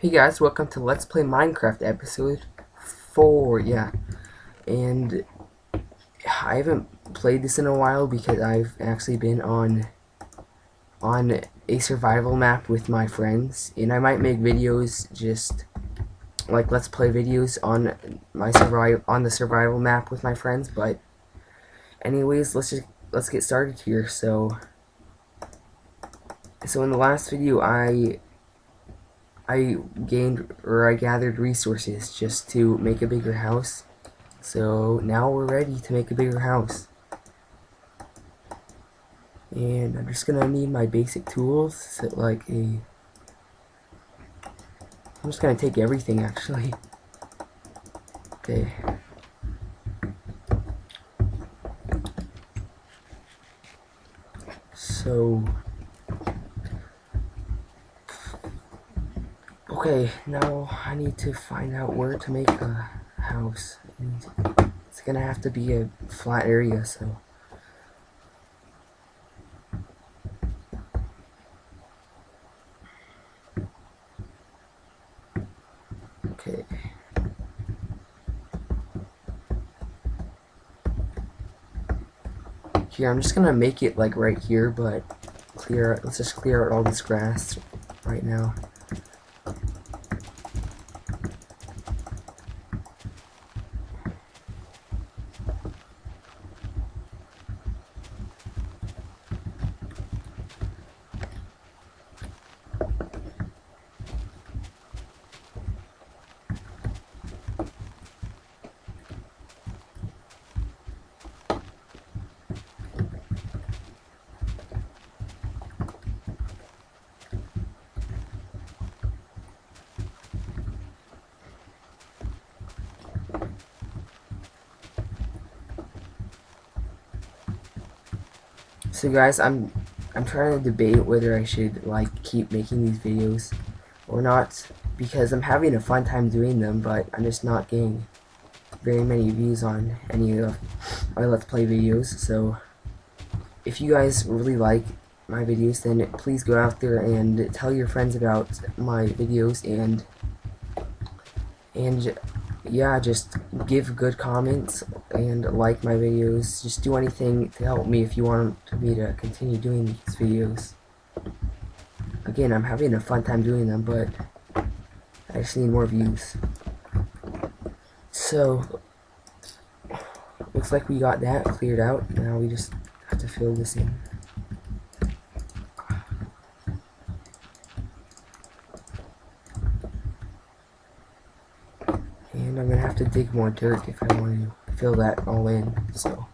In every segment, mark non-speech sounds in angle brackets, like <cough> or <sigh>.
Hey guys, welcome to Let's Play Minecraft episode 4, yeah. And I haven't played this in a while because I've actually been on on a survival map with my friends. And I might make videos just like Let's Play videos on my survival on the survival map with my friends, but anyways, let's just let's get started here. So so in the last video I I gained or I gathered resources just to make a bigger house. So now we're ready to make a bigger house. And I'm just gonna need my basic tools, so like a I'm just gonna take everything actually. Okay. So Okay, now I need to find out where to make a house. And it's gonna have to be a flat area, so. Okay. Here, I'm just gonna make it like right here, but clear, let's just clear out all this grass right now. So guys, I'm I'm trying to debate whether I should like keep making these videos or not because I'm having a fun time doing them, but I'm just not getting very many views on any of my Let's Play videos. So if you guys really like my videos, then please go out there and tell your friends about my videos and and yeah, just give good comments and like my videos. Just do anything to help me if you want me to continue doing these videos. Again, I'm having a fun time doing them, but I just need more views. So, looks like we got that cleared out. Now we just have to fill this in. And I'm gonna have to dig more dirt if I want to fill that all in, so.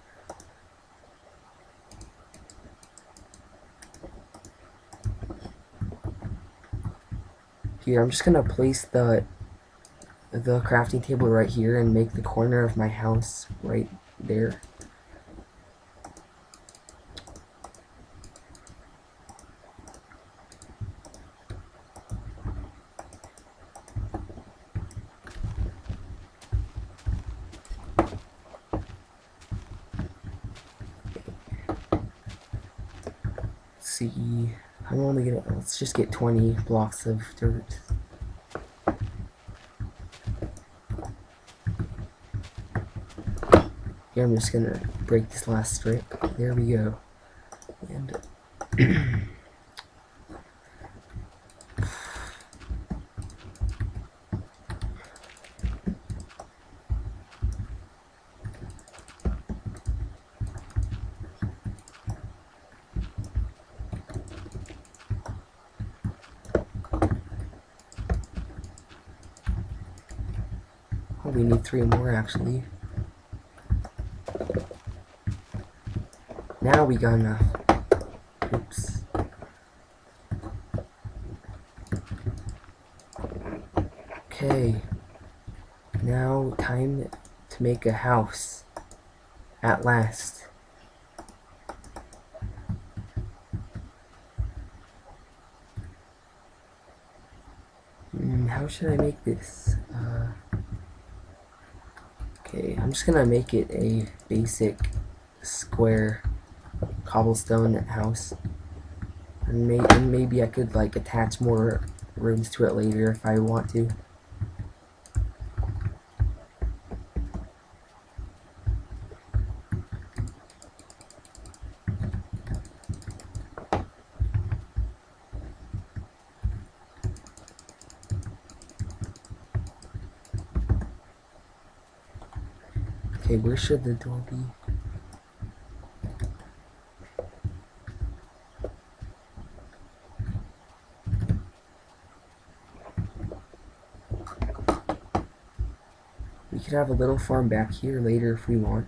Here, I'm just gonna place the the crafting table right here and make the corner of my house right there. see. I'm only gonna let's get 20 blocks of dirt. Here I'm just gonna break this last strip. There we go. And <clears throat> Oh, we need three more actually. Now we got enough. Oops. Okay. Now time to make a house. At last. Mm, how should I make this? Uh, Okay, I'm just gonna make it a basic square cobblestone house. And, may and maybe I could like attach more rooms to it later if I want to. Okay, where should the door be? We could have a little farm back here later if we want.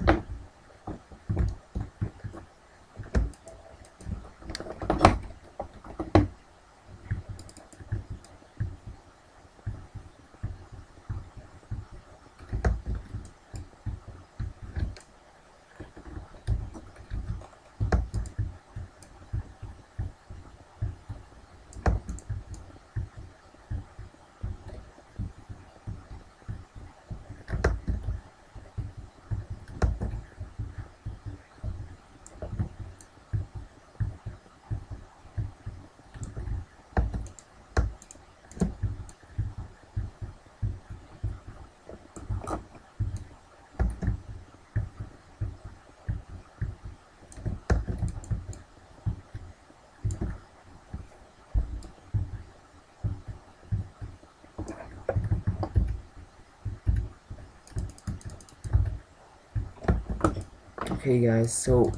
Okay guys, so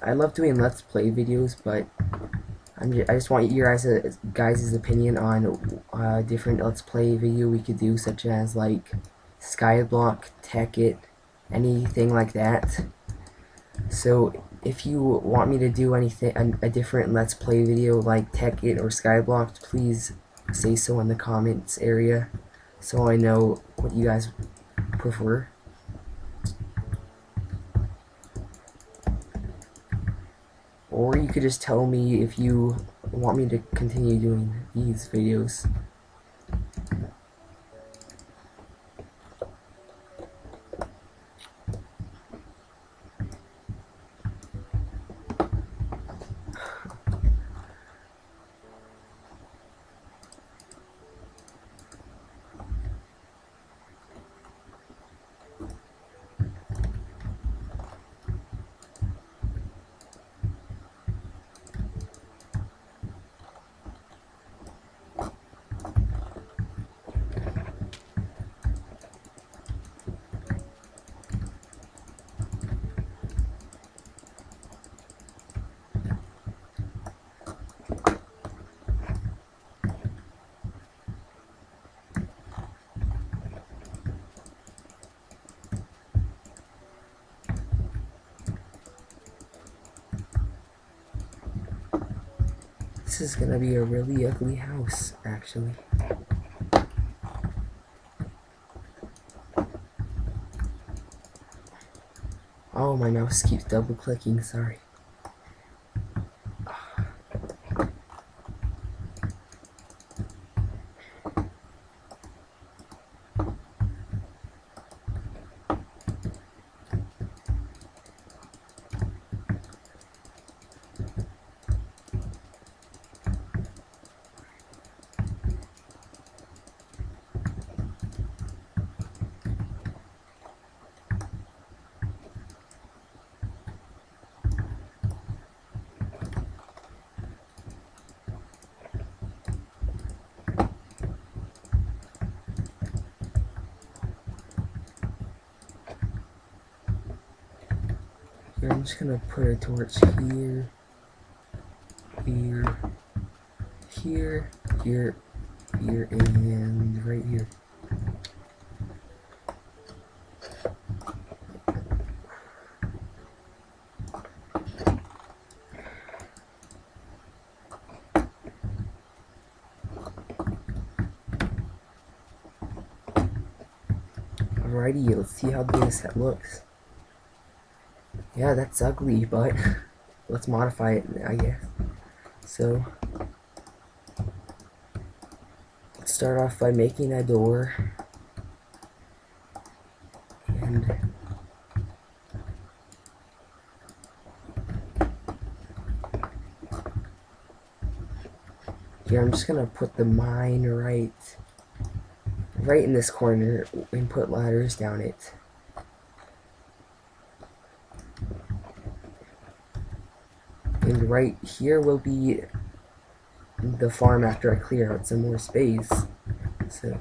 I love doing let's play videos, but I'm just, I just want your guys' guys' opinion on uh, different let's play video we could do, such as like Skyblock, Tekkit, anything like that. So if you want me to do anything a, a different let's play video like Tekkit or Skyblock, please say so in the comments area, so I know what you guys prefer. Or you could just tell me if you want me to continue doing these videos. This is gonna be a really ugly house, actually. Oh, my mouse keeps double clicking, sorry. I'm just gonna put a torch here, here, here, here, here, and right here. Alrighty, let's see how this set looks. Yeah, that's ugly, but let's modify it, I guess. So, let's start off by making a door. And here I'm just gonna put the mine right right in this corner and put ladders down it. And right here will be the farm after I clear out some more space. So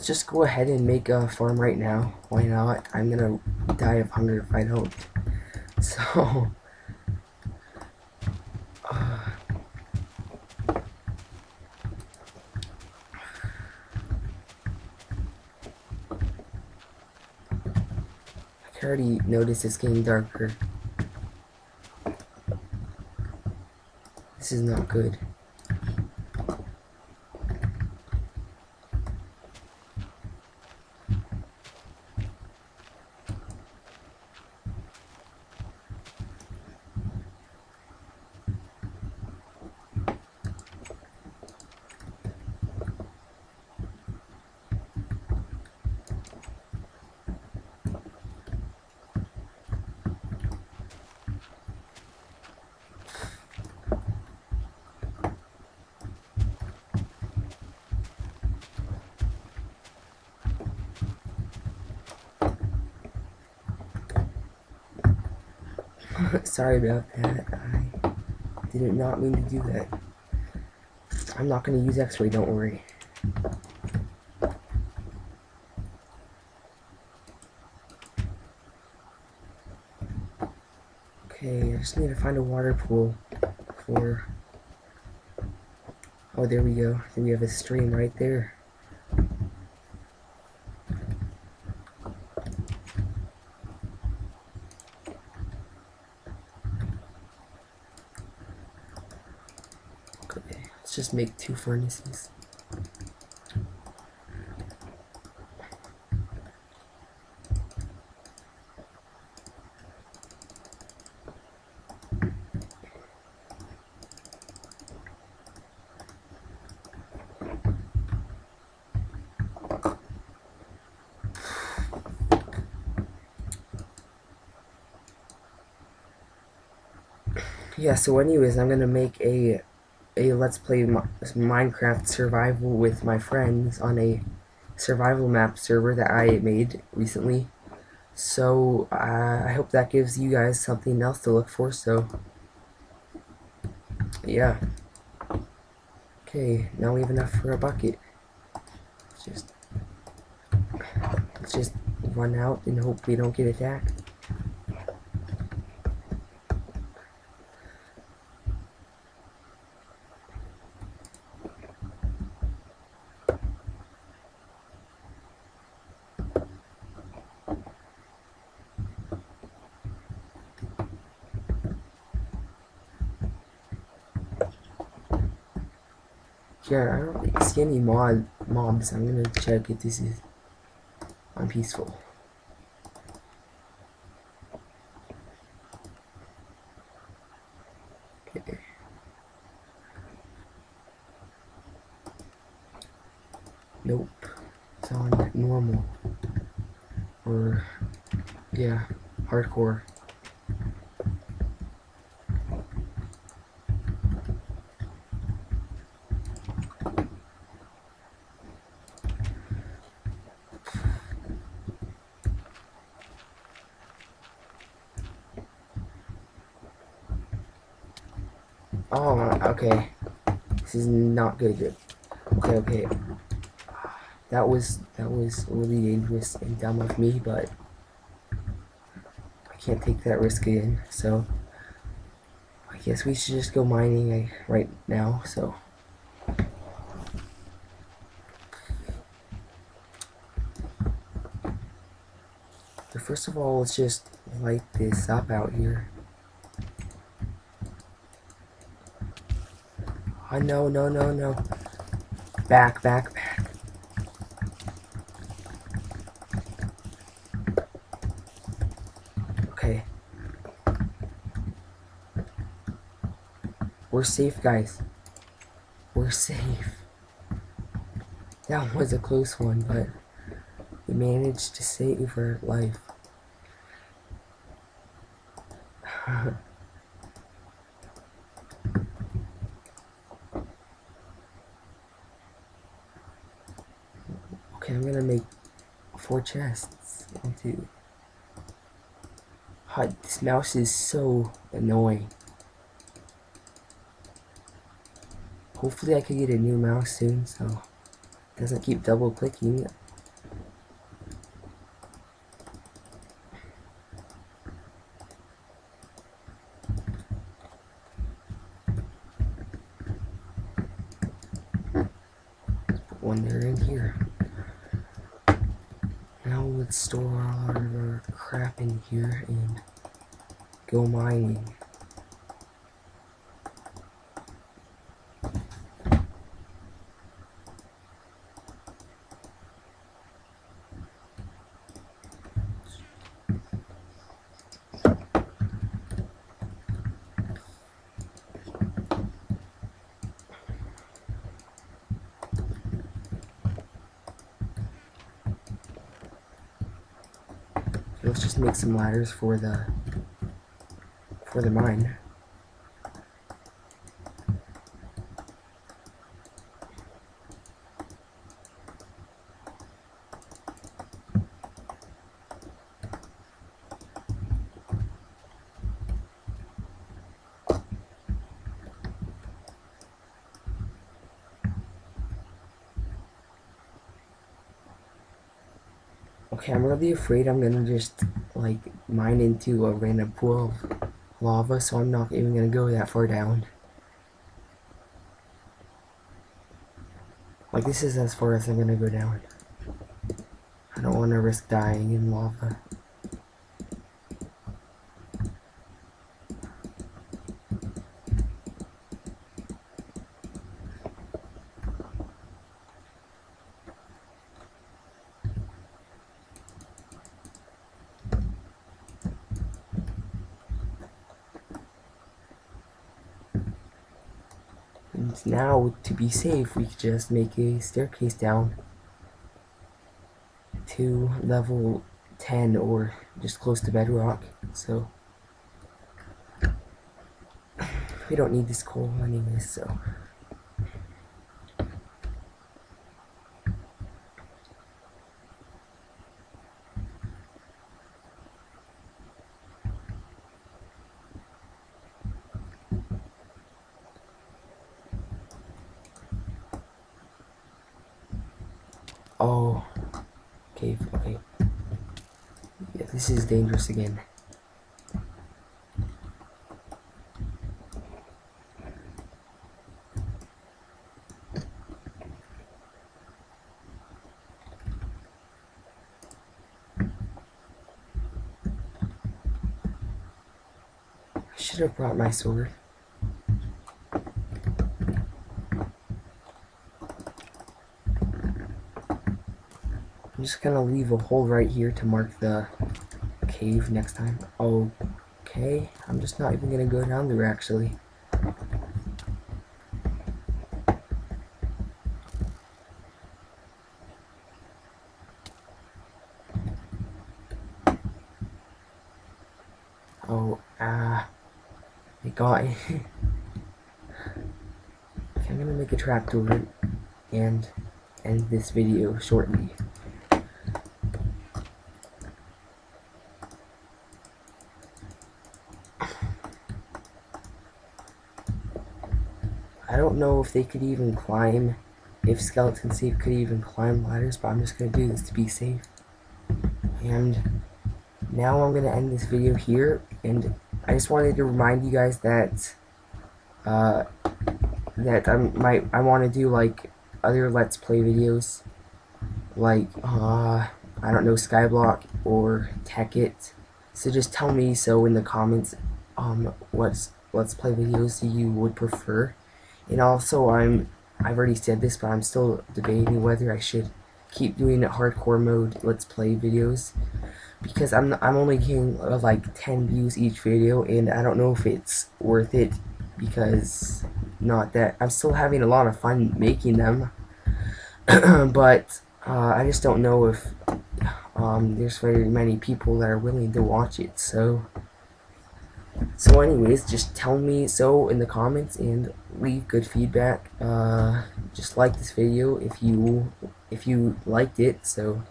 Let's just go ahead and make a farm right now. Why not? I'm gonna die of hunger if I don't. <laughs> So... Uh, <sighs> I already noticed it's getting darker. This is not good. Sorry about that. I did not mean to do that. I'm not going to use x-ray, don't worry. Okay, I just need to find a water pool for... Oh, there we go. We have a stream right there. Let's just make two furnaces. Yeah, so anyways, I'm gonna make a a Let's Play Minecraft Survival with my friends on a survival map server that I made recently. So, uh, I hope that gives you guys something else to look for, so, yeah. Okay, now we have enough for a bucket. Just, let's just run out and hope we don't get attacked. I don't see any mod mobs. I'm gonna check if this is on peaceful. Okay. Nope. It's on normal. Or yeah, hardcore. Oh, okay. This is not good. Okay, okay. That was that was really dangerous and dumb of me, but I can't take that risk again. So I guess we should just go mining right now. So. But first of all, let's just light this up out here. Oh, no, no, no, no. Back, back, back. Okay. We're safe, guys. We're safe. That was a close one, but we managed to save her life. okay, I'm gonna make four chests into. Hot, this mouse is so annoying. Hopefully I can get a new mouse soon so it doesn't keep double clicking. One there in here. Now let's store all our crap in here and go mining. Let's just make some ladders for the for the mine. Okay, I'm really afraid I'm gonna just like mine into a random pool of lava, so I'm not even gonna go that far down. Like this is as far as I'm gonna go down. I don't wanna risk dying in lava. Now, to be safe, we could just make a staircase down to level 10 or just close to bedrock. So, we don't need this coal anyways, so. Oh, cave. Okay. Yeah, this is dangerous again. I should have brought my sword. I'm just gonna leave a hole right here to mark the cave next time. Okay, I'm just not even gonna go down there actually. Oh, ah, uh, it got <laughs> okay, I'm gonna make a trapdoor and end this video shortly. I don't know if they could even climb, if Skeleton Safe could even climb ladders, but I'm just going to do this to be safe. And now I'm going to end this video here, and I just wanted to remind you guys that, uh, that I might, I want to do, like, other Let's Play videos, like, uh, I don't know, Skyblock or Tekkit. So just tell me so in the comments, um, what's Let's Play videos you would prefer. And also, I'm I've already said this, but I'm still debating whether I should keep doing hardcore mode Let's Play videos, because I'm I'm only getting uh, like 10 views each video and I don't know if it's worth it because not that I'm still having a lot of fun making them. <clears throat> But uh, I just don't know if um, there's very many people that are willing to watch it so so anyways just tell me so in the comments and leave good feedback. Uh, just like this video if you if you liked it. So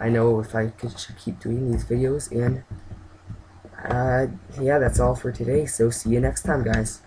I know if I could should keep doing these videos and uh, yeah that's all for today. So see you next time guys